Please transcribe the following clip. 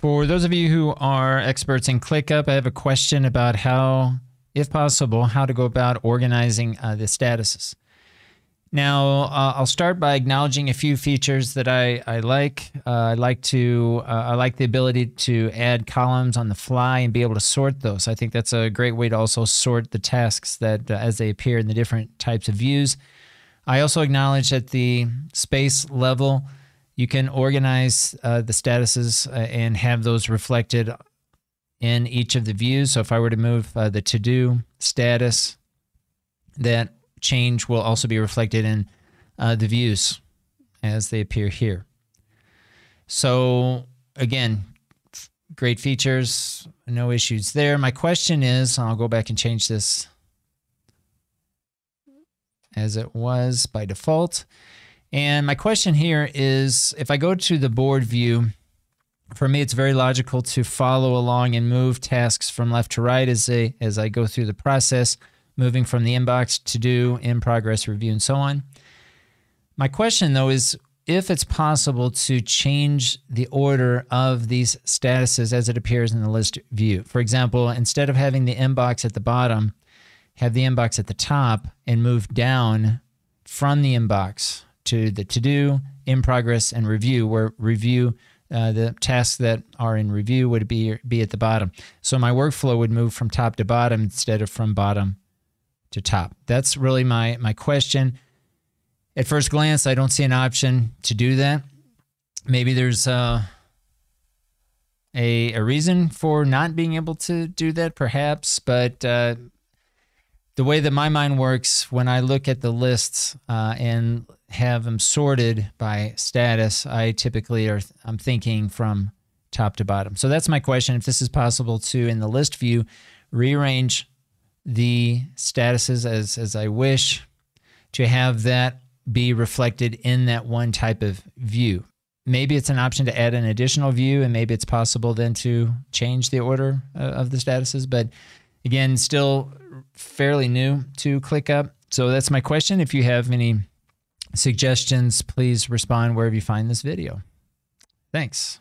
For those of you who are experts in ClickUp, I have a question about how, if possible, how to go about organizing uh, the statuses. Now, uh, I'll start by acknowledging a few features that I, I like. Uh, I like to uh, I like the ability to add columns on the fly and be able to sort those. I think that's a great way to also sort the tasks that uh, as they appear in the different types of views. I also acknowledge that the space level you can organize uh, the statuses uh, and have those reflected in each of the views. So if I were to move uh, the to do status, that change will also be reflected in uh, the views as they appear here. So again, great features, no issues there. My question is, I'll go back and change this as it was by default. And my question here is if I go to the board view, for me, it's very logical to follow along and move tasks from left to right as, they, as I go through the process, moving from the inbox to do, in progress, review, and so on. My question, though, is if it's possible to change the order of these statuses as it appears in the list view. For example, instead of having the inbox at the bottom, have the inbox at the top and move down from the inbox to the to do, in progress, and review, where review, uh, the tasks that are in review would be, be at the bottom. So my workflow would move from top to bottom instead of from bottom to top. That's really my, my question. At first glance, I don't see an option to do that. Maybe there's uh, a, a reason for not being able to do that, perhaps, but uh, the way that my mind works when I look at the lists uh, and have them sorted by status, I typically are I'm thinking from top to bottom. So that's my question. If this is possible to in the list view, rearrange the statuses as as I wish to have that be reflected in that one type of view. Maybe it's an option to add an additional view, and maybe it's possible then to change the order uh, of the statuses. But again, still fairly new to ClickUp. So that's my question. If you have any suggestions, please respond wherever you find this video. Thanks.